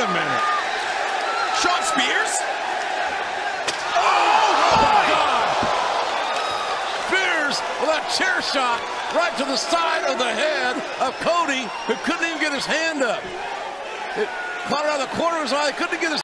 a minute. Shawn Spears? Oh my God! Spears with a chair shot right to the side of the head of Cody, who couldn't even get his hand up. It caught it out of the corner of his eye. Couldn't get his